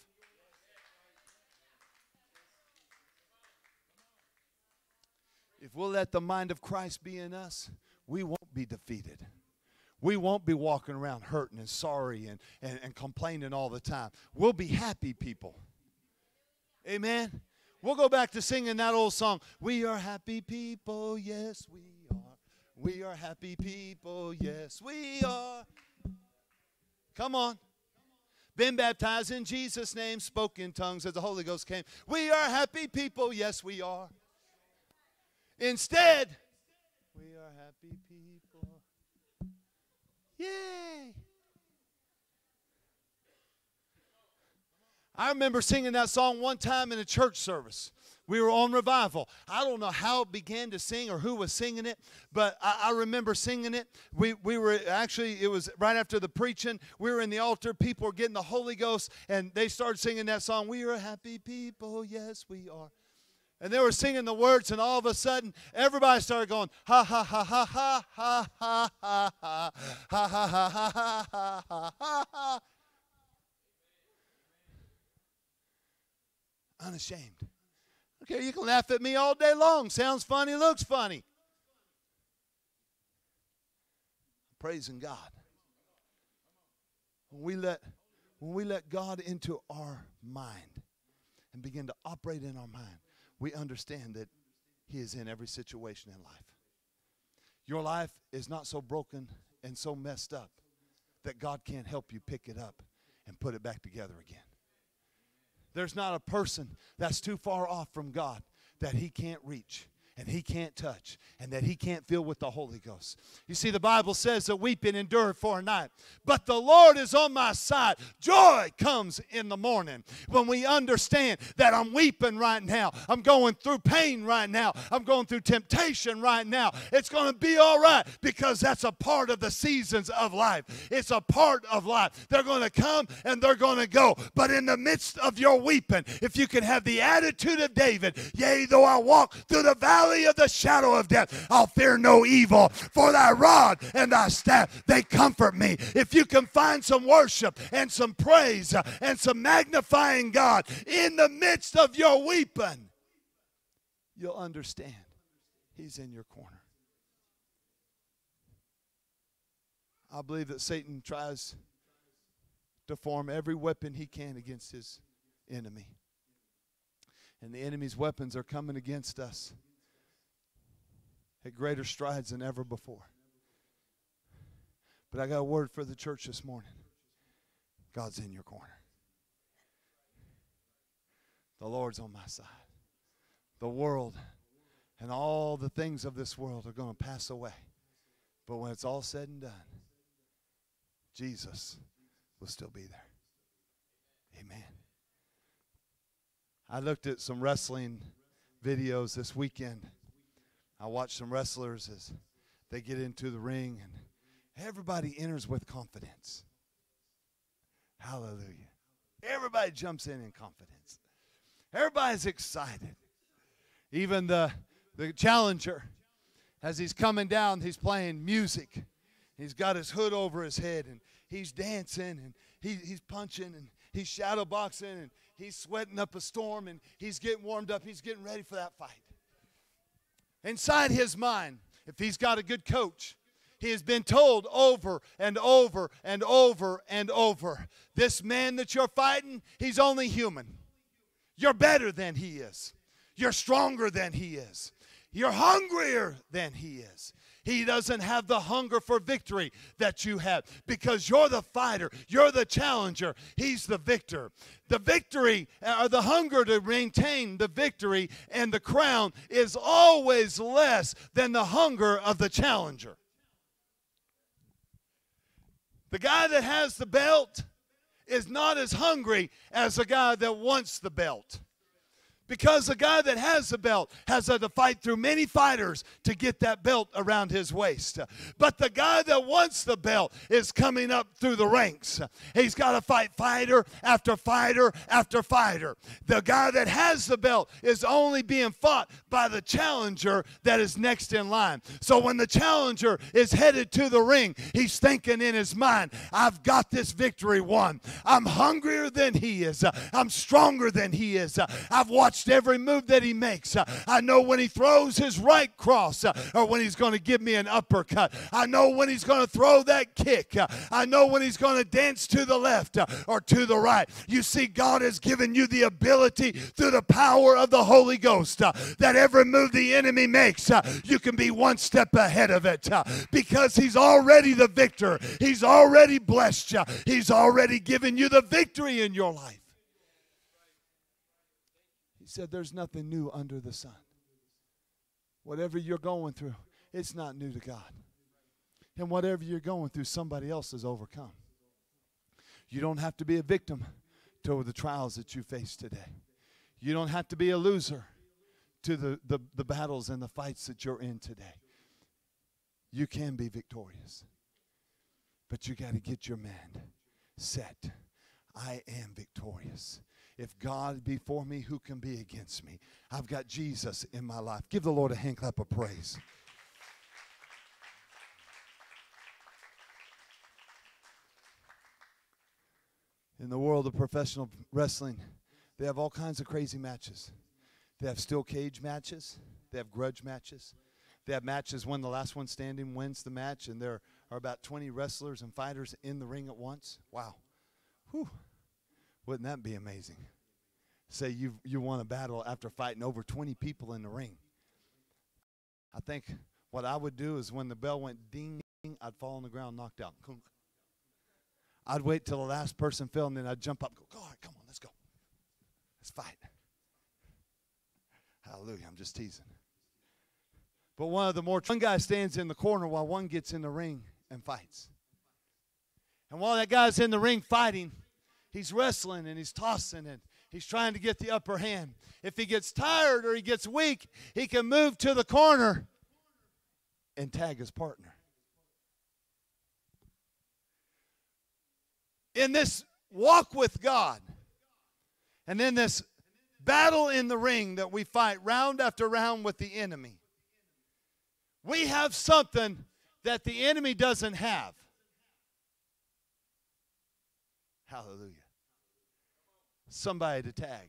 If we'll let the mind of Christ be in us, we won't be defeated. We won't be walking around hurting and sorry and, and, and complaining all the time. We'll be happy people. Amen. We'll go back to singing that old song. We are happy people, yes, we are. We are happy people, yes, we are. Come on. Been baptized in Jesus' name, spoke in tongues as the Holy Ghost came. We are happy people, yes, we are. Instead, we are happy people. Yay! I remember singing that song one time in a church service. We were on revival. I don't know how it began to sing or who was singing it, but I, I, remember singing it. We, we were actually, it was right after the preaching. We were in the altar. People were getting the Holy Ghost, and they started singing that song. We are happy people. Yes, we are. And they were singing the words, and all of a sudden, everybody started going, ha ha ha ha ha ha ha ha ha ha ha ha ha ha ha ha. Unashamed. Okay, you can laugh at me all day long. Sounds funny, looks funny. Praising God. When we let when we let God into our mind and begin to operate in our mind, we understand that He is in every situation in life. Your life is not so broken and so messed up that God can't help you pick it up and put it back together again. There's not a person that's too far off from God that He can't reach and he can't touch and that he can't fill with the Holy Ghost. You see, the Bible says that weeping endure for a night, but the Lord is on my side. Joy comes in the morning when we understand that I'm weeping right now. I'm going through pain right now. I'm going through temptation right now. It's going to be all right because that's a part of the seasons of life. It's a part of life. They're going to come and they're going to go. But in the midst of your weeping, if you can have the attitude of David, yea, though I walk through the valley valley of the shadow of death, I'll fear no evil, for thy rod and thy staff, they comfort me. If you can find some worship and some praise and some magnifying God in the midst of your weeping, you'll understand He's in your corner. I believe that Satan tries to form every weapon he can against his enemy. And the enemy's weapons are coming against us at greater strides than ever before. But I got a word for the church this morning God's in your corner, the Lord's on my side. The world and all the things of this world are going to pass away. But when it's all said and done, Jesus will still be there. Amen. I looked at some wrestling videos this weekend. I watch some wrestlers as they get into the ring, and everybody enters with confidence. Hallelujah. Everybody jumps in in confidence. Everybody's excited. Even the, the challenger, as he's coming down, he's playing music. He's got his hood over his head and he's dancing and he, he's punching and he's shadow boxing and he's sweating up a storm and he's getting warmed up. He's getting ready for that fight. Inside his mind, if he's got a good coach, he has been told over and over and over and over this man that you're fighting, he's only human. You're better than he is. You're stronger than he is. You're hungrier than he is. He doesn't have the hunger for victory that you have because you're the fighter, you're the challenger, he's the victor. The victory uh, or the hunger to maintain the victory and the crown is always less than the hunger of the challenger. The guy that has the belt is not as hungry as the guy that wants the belt. Because the guy that has the belt has had to fight through many fighters to get that belt around his waist. But the guy that wants the belt is coming up through the ranks. He's got to fight fighter after fighter after fighter. The guy that has the belt is only being fought by the challenger that is next in line. So when the challenger is headed to the ring, he's thinking in his mind, I've got this victory won. I'm hungrier than he is. I'm stronger than he is. I've watched every move that he makes. Uh, I know when he throws his right cross uh, or when he's going to give me an uppercut. I know when he's going to throw that kick. Uh, I know when he's going to dance to the left or to the right. You see, God has given you the ability through the power of the Holy Ghost that every move the enemy makes, you can be one step ahead of it because he's already the victor. He's already blessed you. He's already given you the victory in your life said, There's nothing new under the sun. Whatever you're going through, it's not new to God. And whatever you're going through, somebody else has overcome. You don't have to be a victim to the trials that you face today. You don't have to be a loser to the, the, the battles and the fights that you're in today. You can be victorious. But you got to get your mind set. I am victorious. If God be for me, who can be against me? I've got Jesus in my life. Give the Lord a hand clap of praise. In the world of professional wrestling, they have all kinds of crazy matches. They have steel cage matches, they have grudge matches. They have matches when the last one standing wins the match, and there are about 20 wrestlers and fighters in the ring at once. Wow. Whew. Wouldn't that be amazing? Say you you won a battle after fighting over 20 people in the ring. I think what I would do is when the bell went ding, I'd fall on the ground, knocked out. I'd wait till the last person fell, and then I'd jump up. Go, all right, come on, let's go. Let's fight. Hallelujah. I'm just teasing. But one of the more one guy stands in the corner while one gets in the ring and fights. And while that guy's in the ring fighting, he's wrestling and he's tossing and he's trying to get the upper hand. If he gets tired or he gets weak, he can move to the corner and tag his partner. In this walk with God and in this battle in the ring that we fight round after round with the enemy, we have something that the enemy doesn't have. Hallelujah somebody to tag.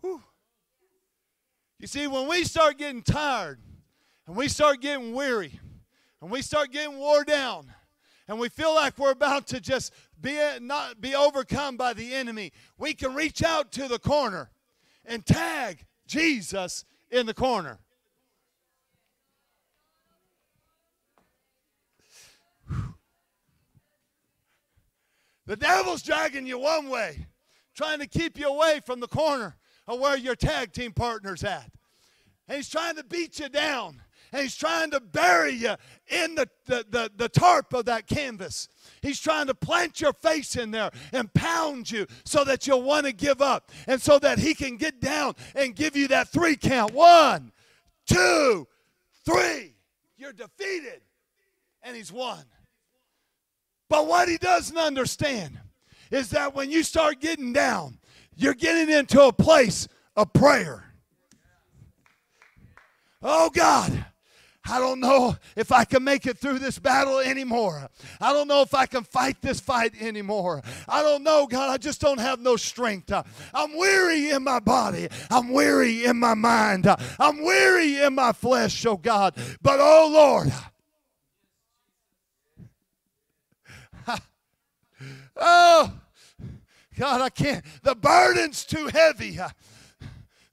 Whew. You see, when we start getting tired and we start getting weary and we start getting wore down, and we feel like we're about to just be not be overcome by the enemy, we can reach out to the corner and tag Jesus in the corner. The devil's dragging you one way, trying to keep you away from the corner of where your tag team partner's at. And he's trying to beat you down. And he's trying to bury you in the, the, the, the tarp of that canvas. He's trying to plant your face in there and pound you so that you'll want to give up. And so that he can get down and give you that three count. One, two, three. You're defeated. And he's won. But what he doesn't understand is that when you start getting down, you're getting into a place of prayer. Oh God, I don't know if I can make it through this battle anymore. I don't know if I can fight this fight anymore. I don't know, God. I just don't have no strength. I'm weary in my body. I'm weary in my mind. I'm weary in my flesh, oh God. But oh Lord, Oh, God, I can't. The burden's too heavy.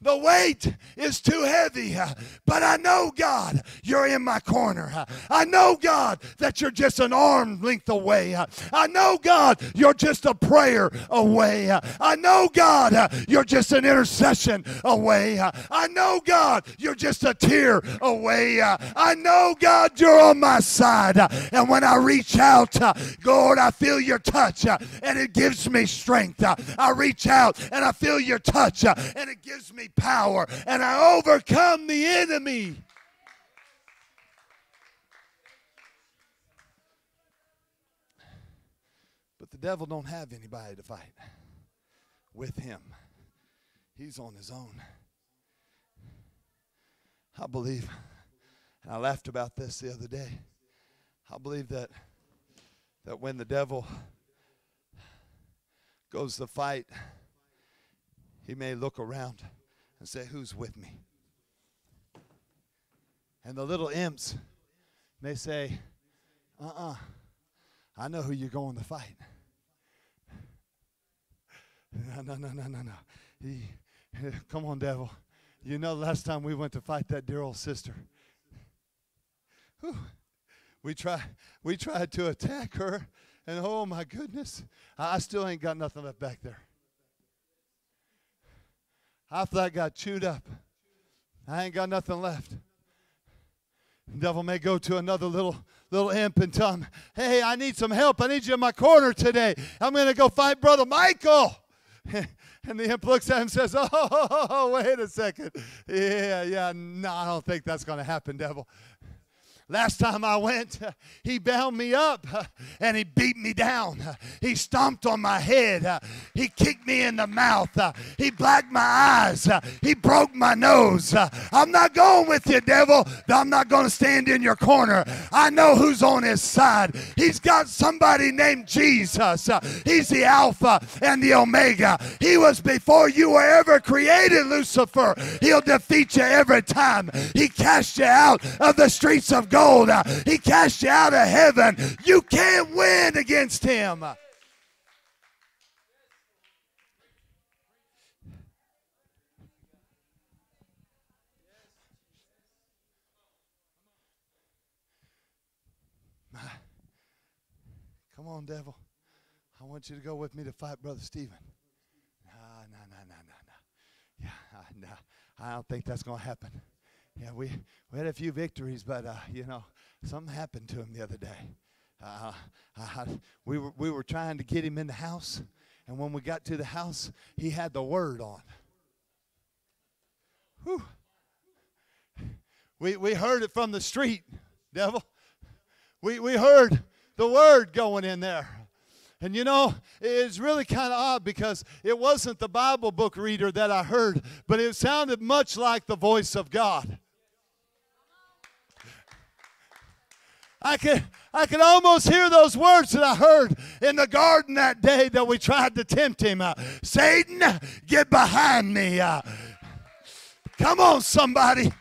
The weight is too heavy, but I know, God, you're in my corner. I know, God, that you're just an arm length away. I know, God, you're just a prayer away. I know, God, you're just an intercession away. I know, God, you're just a tear away. I know, God, you're on my side. And when I reach out, Lord, I feel your touch and it gives me strength. I reach out and I feel your touch and it gives me power and I overcome the enemy. But the devil don't have anybody to fight with him. He's on his own. I believe, and I laughed about this the other day. I believe that that when the devil goes to fight, he may look around and say, Who's with me? And the little imps may say, Uh uh-uh, uh I know who you're going to fight. No, *laughs* no, no, no, no, no. He, *laughs* come on, devil. You know, last time we went to fight that dear old sister, whew, we, try, we tried to attack her, and oh my goodness, I still ain't got nothing left back there. After that got chewed up, I ain't got nothing left. The devil may go to another little little imp and tell him, "Hey, I need some help. I need you in my corner today. I'm going to go fight brother Michael." *laughs* And the imp looks at him and says, "Oh, *laughs* wait a second. Yeah, yeah. No, I don't think that's going to happen, devil. Last time I went, *laughs* he bound me up *laughs* and he beat me down. *laughs* He stomped on my head. He kicked me in the mouth. He blacked my eyes. He broke my nose. I'm not going with you, devil. I'm not going to stand in your corner. I know who's on his side. He's got somebody named Jesus. He's the Alpha and the Omega. He was before you were ever created, Lucifer. He'll defeat you every time. He cast you out of the streets of God gold. He cast you out of heaven. You can't win against him. Come on, devil. I want you to go with me to fight Brother Stephen. No, no, no, no, no, no. Yeah, no. I don't think that's going to happen. Yeah, we, we had a few victories, but, uh, you know, something happened to him the other day. Uh, I, we, were, we were trying to get him in the house, and when we got to the house, he had the word on. Whew. We, we heard it from the street, devil. We, we heard the word going in there. And you know, it's really kind of odd because it wasn't the Bible book reader that I heard, but it sounded much like the voice of God. I could, I could almost hear those words that I heard in the garden that day that we tried to tempt him. Uh, Satan, get behind me. Uh, come on, somebody.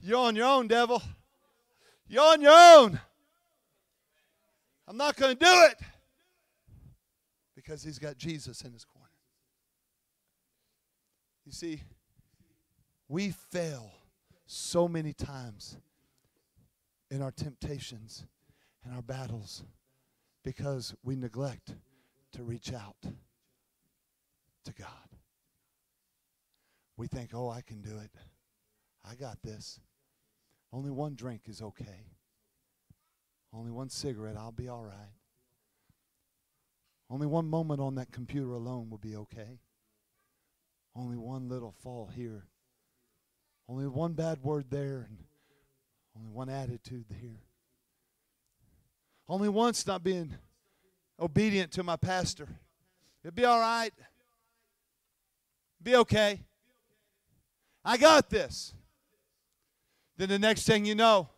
You're on your own, devil. You're on your own. I'm not going to do it because he's got Jesus in his corner. You see, we fail so many times in our temptations and our battles because we neglect to reach out to God. We think, oh, I can do it. I got this. Only one drink is okay. Only one cigarette, I'll be all right. Only one moment on that computer alone will be okay. Only one little fall here. Only one bad word there, and only one attitude here. Only once not being obedient to my pastor. It'll be all right. Be okay. I got this. Then the next thing you know,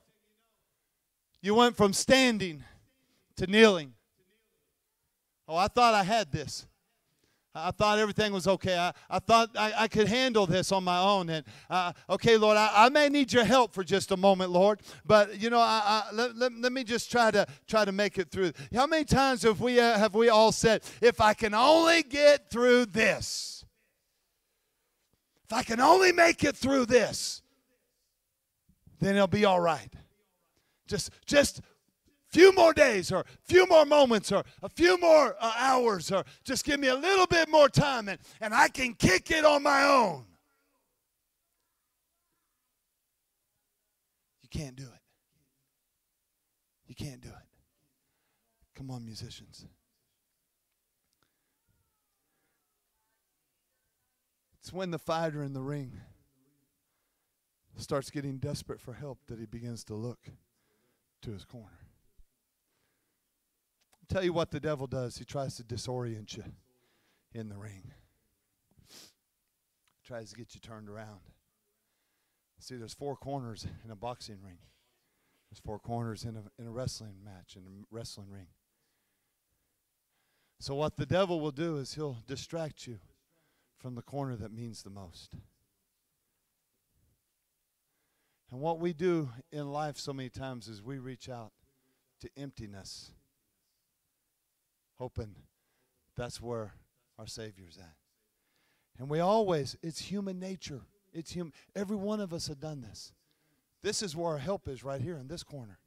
you went from standing to kneeling. Oh, I thought I had this. I thought everything was okay. I, I thought I, I could handle this on my own. And uh, okay, Lord, I, I may need your help for just a moment, Lord. But you know, I, I, let, let, let me just try to try to make it through. How many times have we uh, have we all said, "If I can only get through this, if I can only make it through this, then it'll be all right." Just just few more days or a few more moments or a few more uh, hours or just give me a little bit more time and, and I can kick it on my own. You can't do it. You can't do it. Come on, musicians. It's when the fighter in the ring starts getting desperate for help that he begins to look to his corner. Tell you what the devil does. He tries to disorient you in the ring. Tries to get you turned around. See, there's four corners in a boxing ring. There's four corners in a, in a wrestling match, in a wrestling ring. So, what the devil will do is he'll distract you from the corner that means the most. And what we do in life so many times is we reach out to emptiness hoping that's where our Savior's at. And we always, it's human nature. It's human. Every one of us have done this. This is where our help is right here in this corner.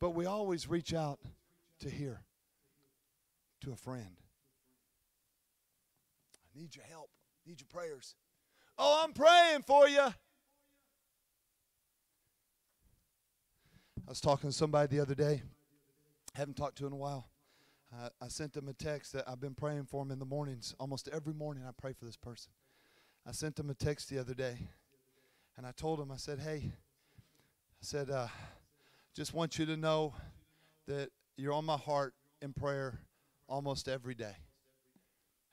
But we always reach out to here, to a friend. I need your help. I Need your prayers. Oh, I'm praying for you. I was talking to somebody the other day. Haven't talked to in a while. I, I sent him a text that I've been praying for him in the mornings. Almost every morning I pray for this person. I sent him a text the other day, and I told him, I said, hey, I said, uh, just want you to know that you're on my heart in prayer almost every day,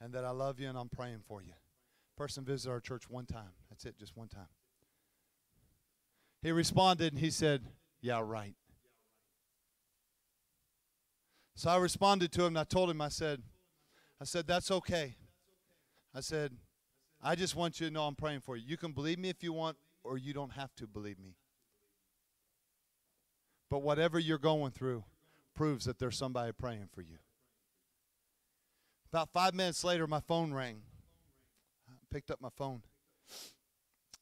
and that I love you and I'm praying for you. Person visited our church one time. That's it, just one time. He responded and he said, Yeah, right. So I responded to him and I told him, I said, I said, that's okay. I said, I just want you to know I'm praying for you. You can believe me if you want, or you don't have to believe me. But whatever you're going through proves that there's somebody praying for you. About five minutes later, my phone rang. I picked up my phone.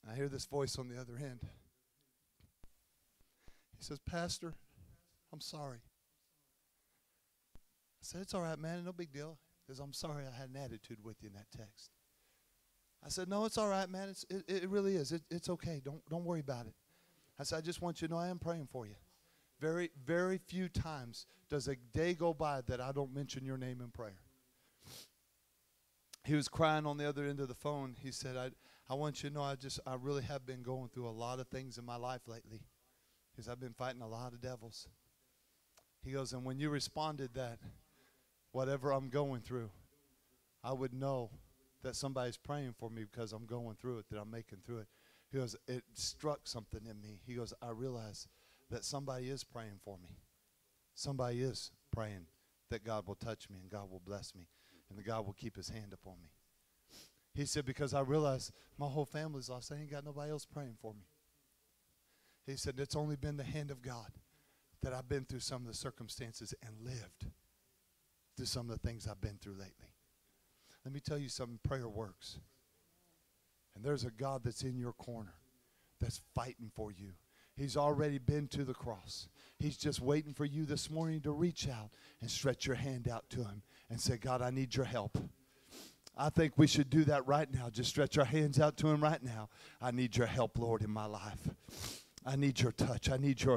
I hear this voice on the other end. He says, Pastor, I'm sorry. I said, It's all right, man. No big deal. Because I'm sorry I had an attitude with you in that text. I said, No, it's all right, man. It's, it, it really is. It, it's okay. Don't, don't worry about it. I said, I just want you to know I am praying for you. Very, very few times does a day go by that I don't mention your name in prayer. He was crying on the other end of the phone. He said, I, I want you to know I just, I really have been going through a lot of things in my life lately. Because I've been fighting a lot of devils. He goes, and when you responded that, whatever I'm going through, I would know that somebody's praying for me because I'm going through it, that I'm making through it. He goes, it struck something in me. He goes, I realize that somebody is praying for me. Somebody is praying that God will touch me and God will bless me and that God will keep his hand upon me. He said, because I realize my whole family's lost. I ain't got nobody else praying for me. He said, It's only been the hand of God that I've been through some of the circumstances and lived some of the things I've been through lately. Let me tell you something prayer works. And there's a God that's in your corner that's fighting for you. He's already been to the cross. He's just waiting for you this morning to reach out and stretch your hand out to Him and say, God, I need your help. I think we should do that right now. Just stretch our hands out to Him right now. I need your help, Lord, in my life. I need your touch. I need your